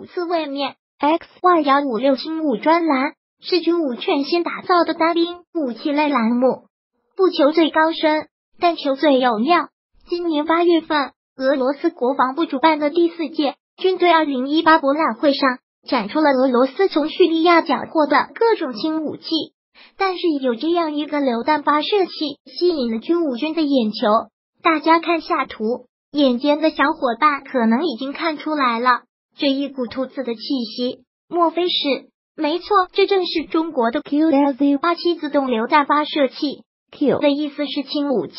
五次卫冕。X Y 幺五六轻武专栏。是军武全新打造的单兵。武器类栏目，不求最高深，但求最有料。今年八月份，俄罗斯国防部主办的第四届。军队二零一八博览会上，展出了俄罗斯从叙利亚缴获的。各种轻武器。但是有这样一个榴弹发射器，吸引了军武军的眼球。大家看下图，眼尖的小伙伴可能已经看出来了。这一股兔子的气息，莫非是？没错，这正是中国的 QLZ 八七自动榴弹发射器。Q 的意思是轻武器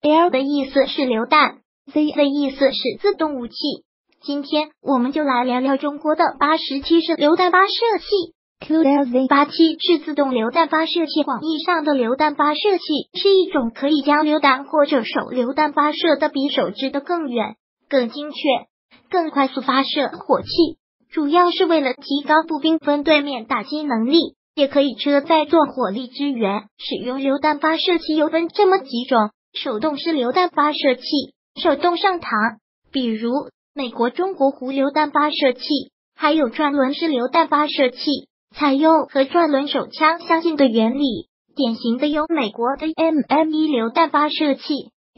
，L 的意思是榴弹，Z 的意思是自动武器。今天我们就来聊聊中国的八十七式榴弹发射器。QLZ 八七是自动榴弹发射器，广义上的榴弹发射器是一种可以将榴弹或者手榴弹发射的比手指的更远、更精确。更快速发射火器，主要是为了提高步兵分对面打击能力，也可以车载做火力支援。使用榴弹发射器又分这么几种：手动式榴弹发射器，手动上膛，比如美国中国湖榴弹发射器；还有转轮式榴弹发射器，采用和转轮手枪相近的原理，典型的有美国的 M M 一榴弹发射器。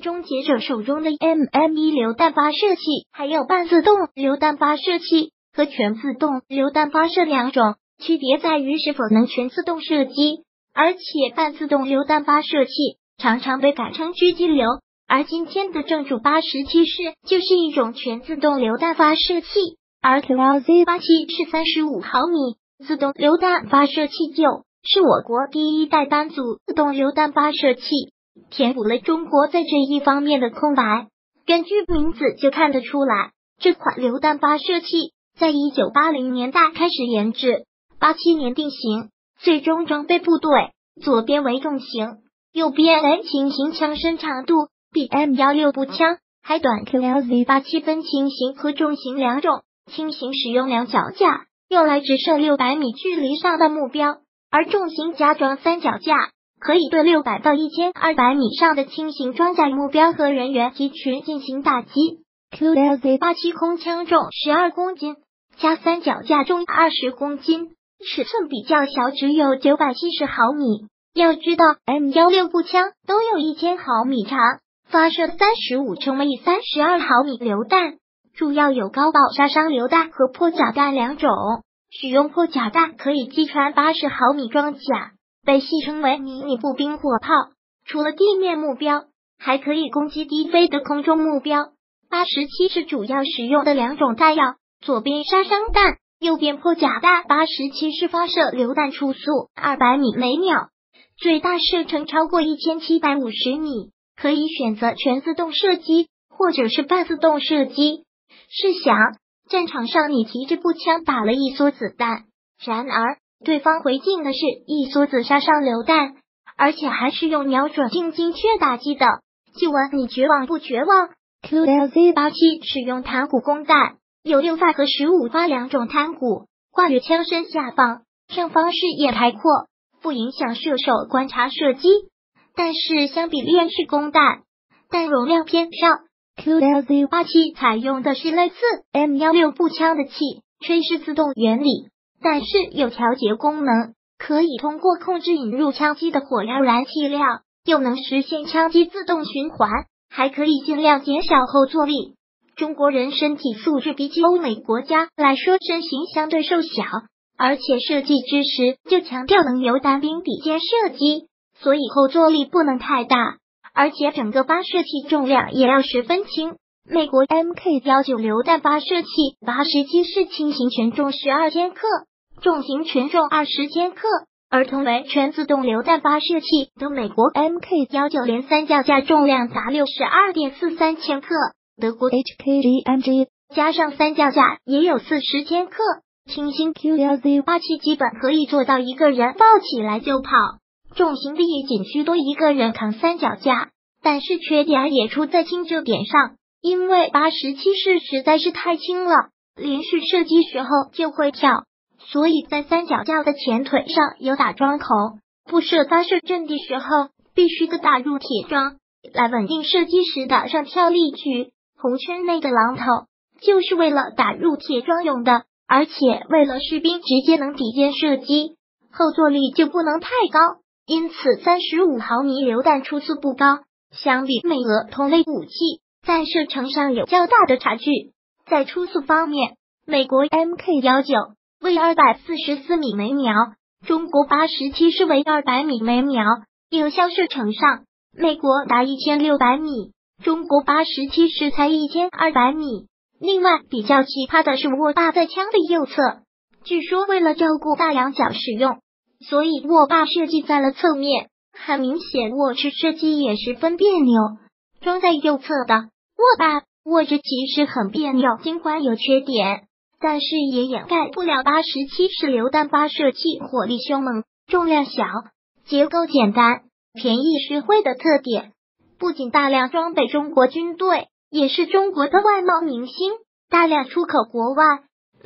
终结者手中的 M M 一榴弹发射器，还有半自动榴弹发射器和全自动榴弹发射两种，区别在于是否能全自动射击。而且半自动榴弹发射器常常被改称狙击流，而今天的正主八十七式就是一种全自动榴弹发射器。而 QLZ 八七是三十五毫米自动榴弹发射器，就是我国第一代单组自动榴弹发射器。填补了中国在这一方面的空白。根据名字就看得出来，这款榴弹发射器在一九八零年代开始研制，八七年定型，最终装备部队。左边为重型，右边为轻型，枪身长度比 M 幺六步枪还短。QLZ 八七分轻型和重型两种，轻型使用两脚架，用来直射六百米距离上的目标，而重型加装三脚架。可以对六百到一千二百米上的轻型装甲目标和人员集群进行打击。QLZ 八七空枪重十二公斤，加三脚架重二十公斤，尺寸比较小，只有九百七十毫米。要知道，M 幺六步枪都有一千毫米长，发射三十五乘以三十二毫米榴弹，主要有高爆杀伤榴弹和破甲弹两种。使用破甲弹可以击穿八十毫米装甲。被戏称为迷你步兵火炮，除了地面目标，还可以攻击低飞的空中目标。八十七是主要使用的两种弹药，左边杀伤弹，右边破甲弹。八十七是发射榴弹初速二百米每秒，最大射程超过一千七百五十米，可以选择全自动射击或者是半自动射击。试想，战场上你提着步枪打了一梭子弹，然而。对方回敬的是一梭子杀伤榴弹，而且还是用瞄准镜精确打击的。就问你绝望不绝望？QLZ 八七使用弹鼓供弹，有六发和十五发两种弹鼓，挂于枪身下方，上方视野开阔，不影响射手观察射击。但是相比链式供弹，弹容量偏少。QLZ 八七采用的是类似 M 幺六步枪的气吹式自动原理。但是有调节功能，可以通过控制引入枪机的火药燃气量，又能实现枪机自动循环，还可以尽量减小后坐力。中国人身体素质比起欧美国家来说，身形相对瘦小，而且设计之时就强调能由单兵比肩射击，所以后坐力不能太大，而且整个发射器重量也要十分轻。美国 Mk 幺九榴弹发射器八十七式轻型全重十二千克。重型全重二十千克，而同为全自动榴弹发射器的美国 Mk 幺九连三脚架重量达六十二点四三千克，德国 HKGMG 加上三脚架也有四十千克。轻型 QLZ 八七基本可以做到一个人抱起来就跑，重型的也仅需多一个人扛三脚架，但是缺点也出在轻这点上，因为八十七式实在是太轻了，连续射击时候就会跳。所以在三脚架的前腿上有打桩口，布设发射阵地时候必须的打入铁桩，来稳定射击时的上跳力矩。红圈内的榔头就是为了打入铁桩用的，而且为了士兵直接能抵肩射击，后坐力就不能太高，因此三十五毫米榴弹出速不高。相比美俄同类武器，在射程上有较大的差距。在初速方面，美国 Mk 幺九为二百四十四米每秒，中国八十七是为二百米每秒。有效射程上，美国达一千六百米，中国八十七是才一千二百米。另外，比较奇葩的是握把在枪的右侧，据说为了照顾大仰角使用，所以握把设计在了侧面。很明显，握持设计也十分别扭。装在右侧的握把握着其实很别扭，尽管有缺点，但是也掩盖不了八十七式榴弹发射器火力凶猛、重量小、结构简单、便宜实惠的特点。不仅大量装备中国军队，也是中国的外贸明星，大量出口国外，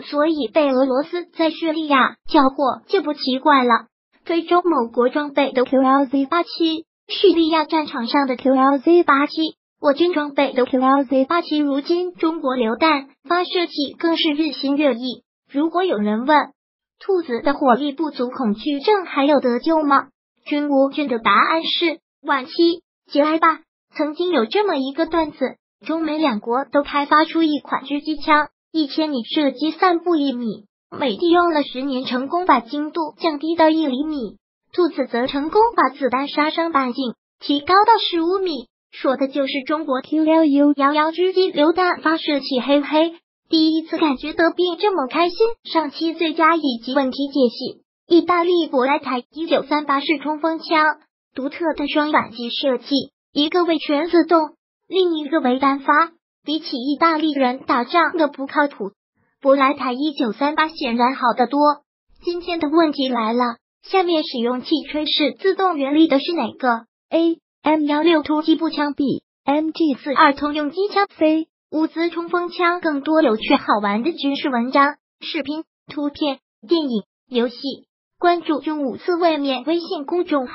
所以被俄罗斯在叙利亚缴获就不奇怪了。非洲某国装备的 QLZ 八七，叙利亚战场上的 QLZ 八七，我军装备的 QLZ 八七，如今中国榴弹发射器更是日新月异。如果有人问兔子的火力不足恐惧症还有得救吗？军无军的答案是晚期节哀吧。曾经有这么一个段子，中美两国都开发出一款狙击枪，一千米射击散布一米。美帝用了十年，成功把精度降低到一厘米；兔子则成功把子弹杀伤半径提高到十五米。说的就是中国 QLU 幺幺狙击榴弹发射器。嘿嘿，第一次感觉得病这么开心。上期最佳以及问题解析：意大利博莱台一九三八式冲锋枪，独特的双扳机设计，一个为全自动，另一个为单发，比起意大利人打仗的不靠谱。博莱台一九三八显然好得多。今天的问题来了，下面使用气吹式自动原理的是哪个？A M 幺六突击步枪，B M G 四二通用机枪，C 物资冲锋枪。更多有趣好玩的军事文章、视频、图片、电影、游戏，关注“军武四位”面微信公众号。